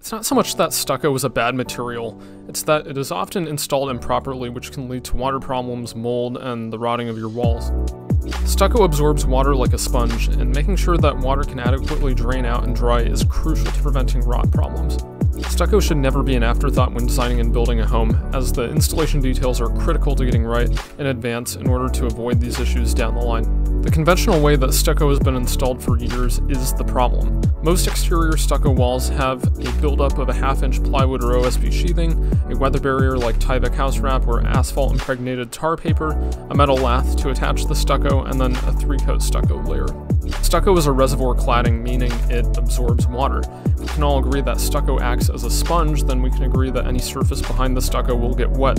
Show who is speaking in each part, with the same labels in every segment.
Speaker 1: It's not so much that stucco is a bad material, it's that it is often installed improperly which can lead to water problems, mold, and the rotting of your walls. Stucco absorbs water like a sponge, and making sure that water can adequately drain out and dry is crucial to preventing rot problems. Stucco should never be an afterthought when designing and building a home, as the installation details are critical to getting right in advance in order to avoid these issues down the line. The conventional way that stucco has been installed for years is the problem. Most exterior stucco walls have a buildup of a half-inch plywood or OSB sheathing, a weather barrier like Tyvek house wrap or asphalt impregnated tar paper, a metal lath to attach the stucco, and then a three-coat stucco layer. Stucco is a reservoir cladding, meaning it absorbs water. We can all agree that stucco acts as a sponge, then we can agree that any surface behind the stucco will get wet.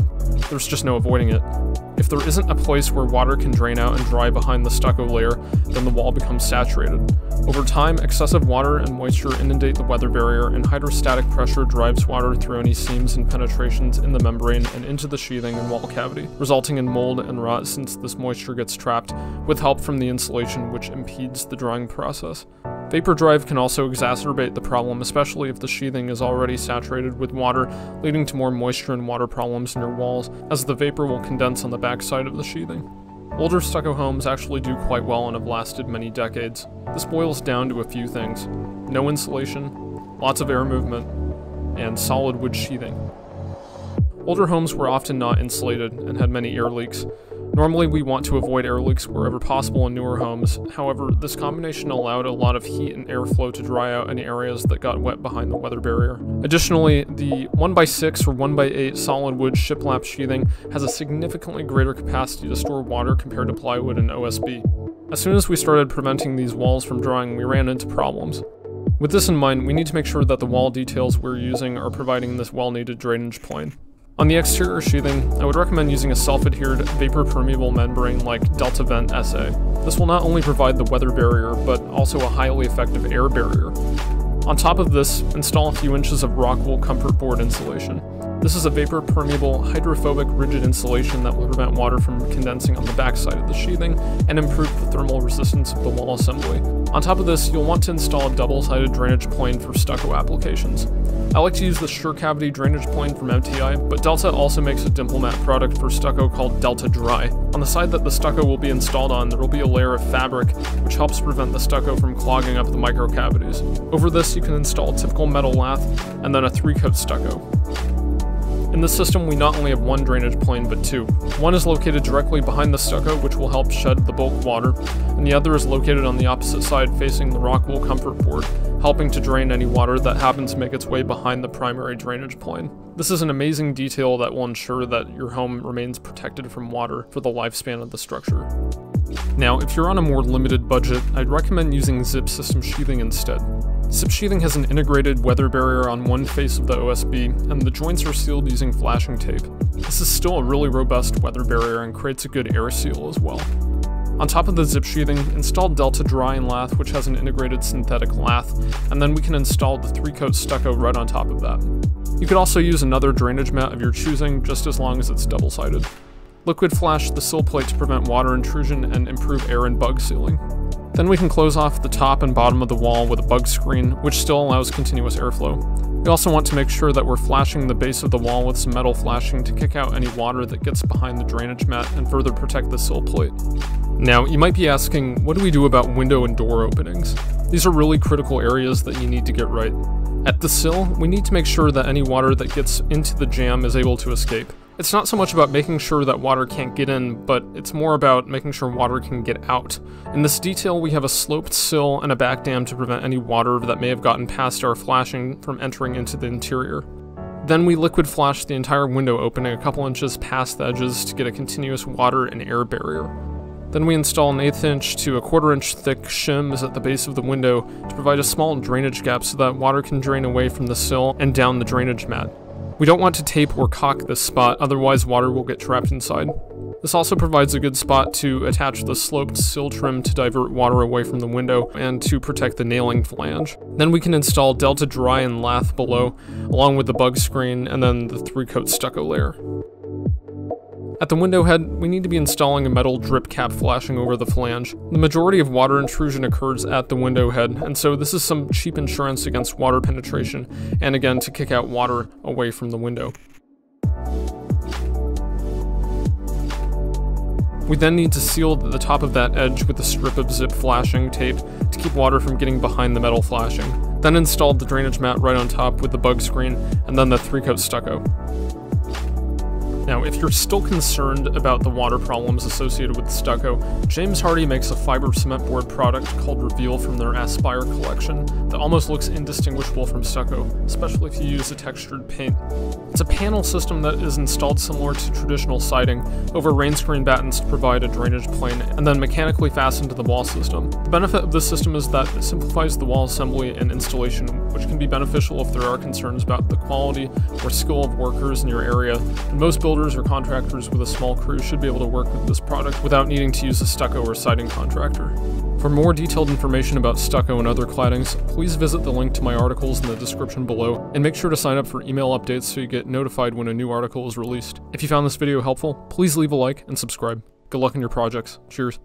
Speaker 1: There's just no avoiding it. If there isn't a place where water can drain out and dry behind the stucco layer, then the wall becomes saturated. Over time, excessive water and moisture inundate the weather barrier, and hydrostatic pressure drives water through any seams and penetrations in the membrane and into the sheathing and wall cavity, resulting in mold and rot since this moisture gets trapped, with help from the insulation which impedes the drying process. Vapor drive can also exacerbate the problem, especially if the sheathing is already saturated with water, leading to more moisture and water problems in your walls, as the vapor will condense on the backside of the sheathing. Older stucco homes actually do quite well and have lasted many decades. This boils down to a few things. No insulation, lots of air movement, and solid wood sheathing. Older homes were often not insulated and had many air leaks, Normally we want to avoid air leaks wherever possible in newer homes, however, this combination allowed a lot of heat and airflow to dry out in areas that got wet behind the weather barrier. Additionally, the 1x6 or 1x8 solid wood shiplap sheathing has a significantly greater capacity to store water compared to plywood and OSB. As soon as we started preventing these walls from drying, we ran into problems. With this in mind, we need to make sure that the wall details we're using are providing this well-needed drainage plane. On the exterior sheathing, I would recommend using a self-adhered vapor-permeable membrane like Delta Vent SA. This will not only provide the weather barrier, but also a highly effective air barrier. On top of this, install a few inches of Rockwool comfort board insulation. This is a vapor-permeable, hydrophobic, rigid insulation that will prevent water from condensing on the backside of the sheathing and improve the thermal resistance of the wall assembly. On top of this, you'll want to install a double-sided drainage plane for stucco applications. I like to use the SureCavity drainage plane from MTI, but Delta also makes a dimple mat product for stucco called Delta Dry. On the side that the stucco will be installed on, there will be a layer of fabric, which helps prevent the stucco from clogging up the micro cavities. Over this, you can install a typical metal lath, and then a three-coat stucco. In this system, we not only have one drainage plane, but two. One is located directly behind the stucco, which will help shed the bulk water, and the other is located on the opposite side facing the rock Rockwool comfort board, helping to drain any water that happens to make its way behind the primary drainage plane. This is an amazing detail that will ensure that your home remains protected from water for the lifespan of the structure. Now, if you're on a more limited budget, I'd recommend using zip system sheathing instead. Zip sheathing has an integrated weather barrier on one face of the OSB, and the joints are sealed using flashing tape. This is still a really robust weather barrier and creates a good air seal as well. On top of the zip sheathing, install Delta Dry and Lath, which has an integrated synthetic lath, and then we can install the three-coat stucco right on top of that. You could also use another drainage mat of your choosing, just as long as it's double-sided. Liquid flash the sill plate to prevent water intrusion and improve air and bug sealing. Then we can close off the top and bottom of the wall with a bug screen, which still allows continuous airflow. We also want to make sure that we're flashing the base of the wall with some metal flashing to kick out any water that gets behind the drainage mat and further protect the sill plate. Now, you might be asking, what do we do about window and door openings? These are really critical areas that you need to get right. At the sill, we need to make sure that any water that gets into the jamb is able to escape. It's not so much about making sure that water can't get in, but it's more about making sure water can get out. In this detail, we have a sloped sill and a back dam to prevent any water that may have gotten past our flashing from entering into the interior. Then we liquid flash the entire window opening a couple inches past the edges to get a continuous water and air barrier. Then we install an eighth inch to a quarter inch thick shims at the base of the window to provide a small drainage gap so that water can drain away from the sill and down the drainage mat. We don't want to tape or caulk this spot, otherwise water will get trapped inside. This also provides a good spot to attach the sloped sill trim to divert water away from the window and to protect the nailing flange. Then we can install Delta Dry and Lath below, along with the bug screen and then the three coat stucco layer. At the window head, we need to be installing a metal drip cap flashing over the flange. The majority of water intrusion occurs at the window head, and so this is some cheap insurance against water penetration, and again to kick out water away from the window. We then need to seal the top of that edge with a strip of zip flashing tape to keep water from getting behind the metal flashing. Then installed the drainage mat right on top with the bug screen, and then the 3-coat stucco. Now, if you're still concerned about the water problems associated with stucco, James Hardie makes a fiber cement board product called Reveal from their Aspyre collection that almost looks indistinguishable from stucco, especially if you use a textured paint. It's a panel system that is installed similar to traditional siding over rain screen battens to provide a drainage plane and then mechanically fastened to the wall system. The benefit of this system is that it simplifies the wall assembly and installation, which can be beneficial if there are concerns about the quality or skill of workers in your area, and most builders builders or contractors with a small crew should be able to work with this product without needing to use a stucco or siding contractor. For more detailed information about stucco and other claddings, please visit the link to my articles in the description below, and make sure to sign up for email updates so you get notified when a new article is released. If you found this video helpful, please leave a like and subscribe. Good luck in your projects. Cheers.